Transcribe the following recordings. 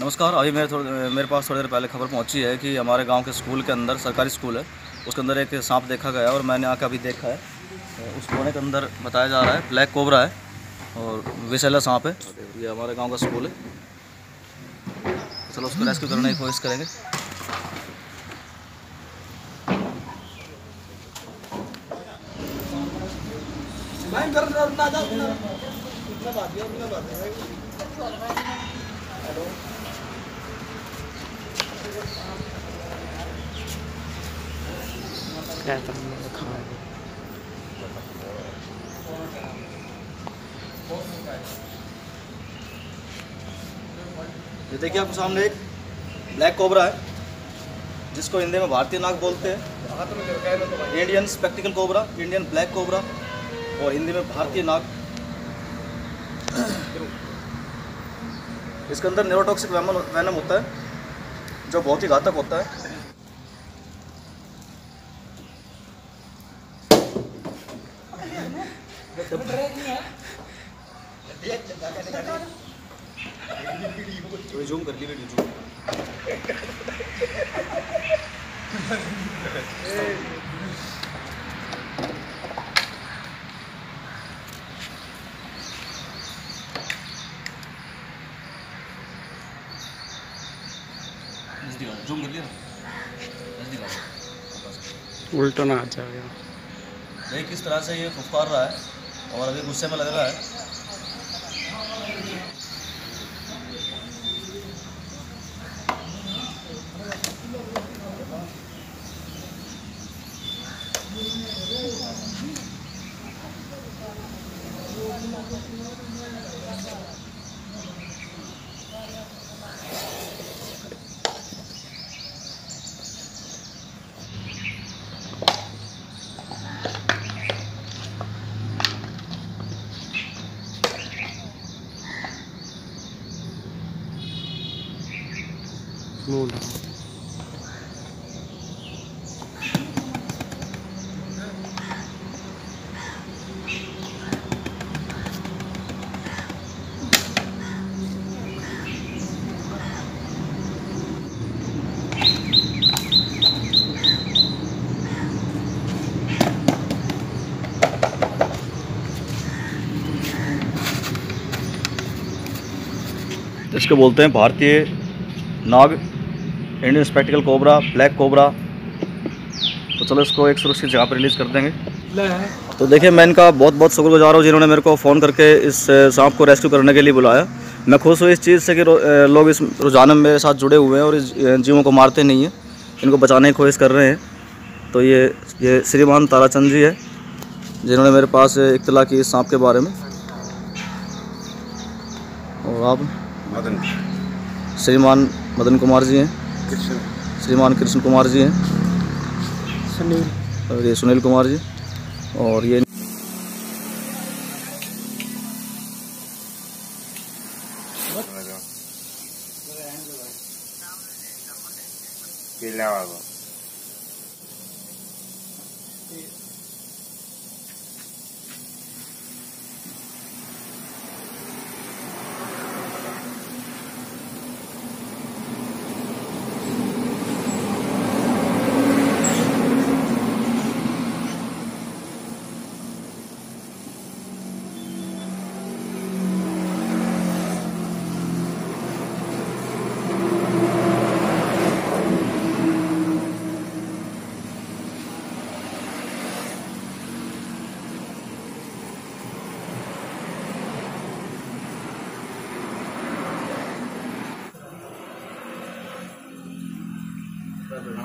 नमस्कार, अभी मेरे थोड़े मेरे पास थोड़ी देर पहले खबर पहुँची है कि हमारे गाँव के स्कूल के अंदर, सरकारी स्कूल है, उसके अंदर एक सांप देखा गया और मैंने आके अभी देखा है। उस कोने के अंदर बताया जा रहा है, ब्लैक कोबरा है और विशैला सांप है, ये हमारे गाँव का स्कूल है। चलो, उसको रेस्क्यू करने की कोशिश करेंगे। ये देखिए आपके सामने एक ब्लैक कोबरा है, जिसको हिंदी में भारतीय नाग बोलते हैं। Indian spectacled cobra Indian black cobra और हिंदी में भारतीय नाग। इसके अंदर न्यूरोटॉक्सिक वैनम होता है, जो बहुत ही घातक होता है। थोड़ी जूम कर ली वीडियो जूम जूम कर लिया? आ उल्टा ना आ जाएगा। देखिए किस तरह से ये फुफकार रहा है और अभी गुस्से में लग रहा है। लगाओ इसको बोलते हैं भारतीय नाग Indian spectacled cobra black cobra तो चलो इसको एक सुरक्षित जगह पर रिलीज़ कर देंगे। तो देखिए मैं इनका बहुत बहुत शुक्रगुजार हूँ जिन्होंने मेरे को फ़ोन करके इस सांप को रेस्क्यू करने के लिए बुलाया। मैं खुश हूँ इस चीज़ से कि लोग इस रुझान में मेरे साथ जुड़े हुए हैं और इस जीवों को मारते नहीं हैं। इनको बचाने की कोशिश कर रहे हैं। तो ये ये श्रीमान ताराचंद जी है जिन्होंने मेरे पास इतला की इस सांप के बारे में। और आप? श्रीमान मदन कुमार जी हैं। श्रीमान कृष्ण कुमार जी हैं। सुनील। और ये सुनील कुमार जी। और ये पीला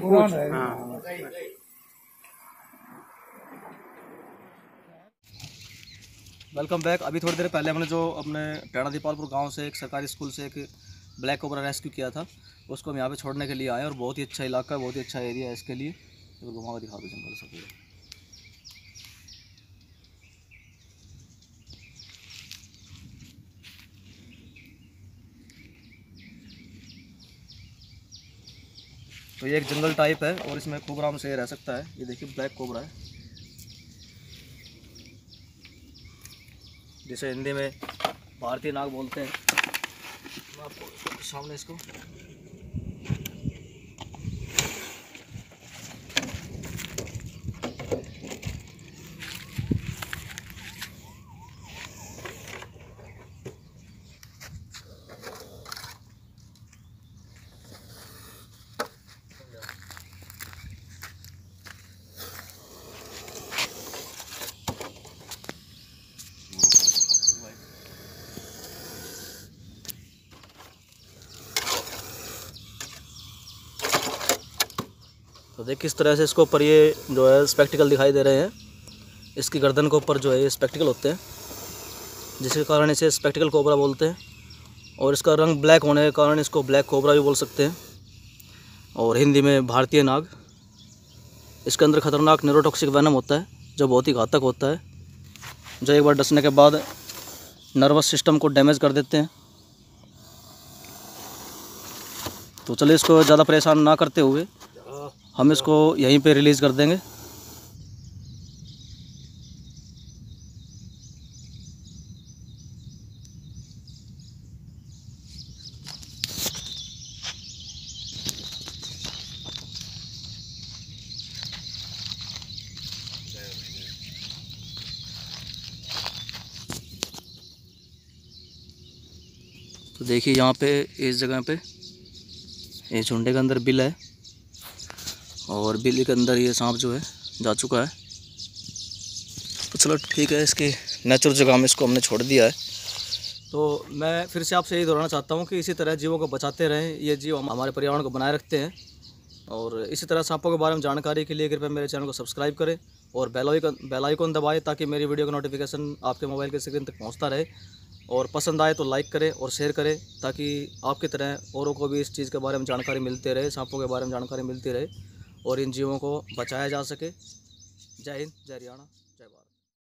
पूछ। हाँ। वेलकम बैक अभी थोड़ी देर पहले हमने जो अपने टेढ़ा दीपालपुर गाँव से एक सरकारी स्कूल से एक ब्लैक कोबरा रेस्क्यू किया था उसको हम यहाँ पे छोड़ने के लिए आए और बहुत ही अच्छा इलाका है बहुत ही अच्छा एरिया है इसके लिए। तो घुमा के दिखा दो जंगल से तो ये एक जंगल टाइप है और इसमें कोबरा से रह सकता है। ये देखिए ब्लैक कोबरा है। जिसे हिंदी में भारतीय नाग बोलते हैं। आपको सामने इसको तो देख किस तरह से इसके ऊपर ये जो है स्पेक्टिकल दिखाई दे रहे हैं। इसकी गर्दन के ऊपर जो है ये स्पेक्टिकल होते हैं, जिसके कारण इसे स्पेक्टिकल कोबरा बोलते हैं और इसका रंग ब्लैक होने के कारण इसको ब्लैक कोबरा भी बोल सकते हैं। और हिंदी में भारतीय नाग, इसके अंदर खतरनाक न्यूरोटॉक्सिक वैनम होता है, जो बहुत ही घातक होता है। जो एक बार डसने के बाद नर्वस सिस्टम को डैमेज कर देते हैं। तो चलिए इसको ज़्यादा परेशान ना करते हुए हम इसको यहीं पे रिलीज़ कर देंगे। तो देखिए यहाँ पे, इस जगह पे ये झुंडे के अंदर बिल है। और बिल्ली के अंदर ये सांप जो है, जा चुका है। तो चलो ठीक है, इसकी नेचुरल जगह में इसको हमने छोड़ दिया है। तो मैं फिर से आपसे यही दोहराना चाहता हूँ कि इसी तरह जीवों को बचाते रहें, ये जीव हम, हमारे पर्यावरण को बनाए रखते हैं। और इसी तरह सांपों के बारे में जानकारी के लिए कृपया मेरे चैनल को सब्सक्राइब करें और बेल आइकन, बेल ताकि मेरी वीडियो का नोटिफिकेशन आपके मोबाइल के स्क्रीन तक पहुँचता रहे। और पसंद आए तो लाइक करें और शेयर करें ताकि आपकी तरह औरों को भी इस चीज़ के बारे में जानकारी मिलती रहे, सांपों के बारे में जानकारी मिलती रहे। और इन जीवों को बचाया जा सके। जय हिंद जय हरियाणा।